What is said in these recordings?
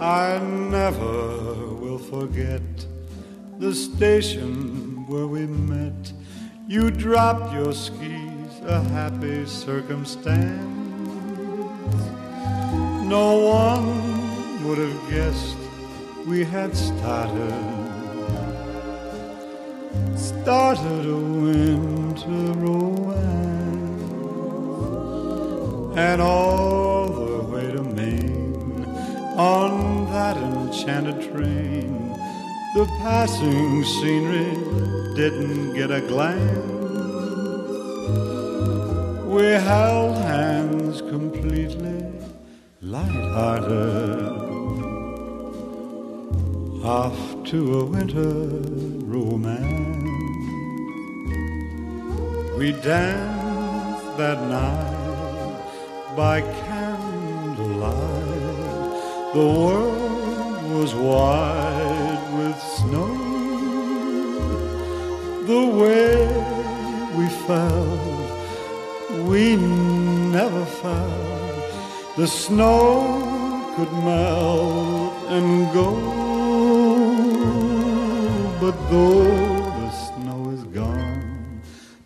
I never will forget the station where we met. You dropped your skis, a happy circumstance. No one would have guessed we had started, started a winter romance, and all on that enchanted train. The passing scenery didn't get a glance. We held hands completely light-hearted off to a winter romance. We danced that night by candlelight. The world was white with snow. The way we felt, we never felt. The snow could melt and go. But though the snow is gone,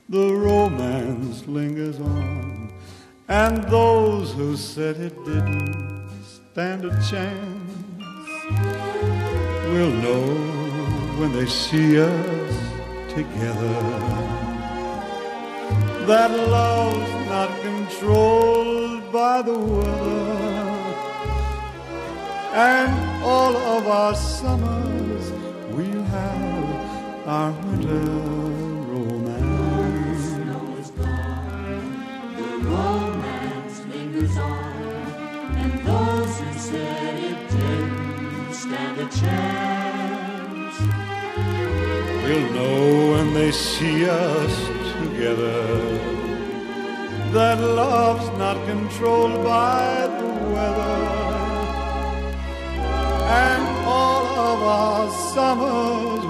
the romance lingers on. And those who said it didn't stand a chance We'll know when they see us together that love's not controlled by the weather. And all of our summers we'll have our winter romance. Said it didn't stand a chance. We'll know when they see us together that love's not controlled by the weather. And all of our summers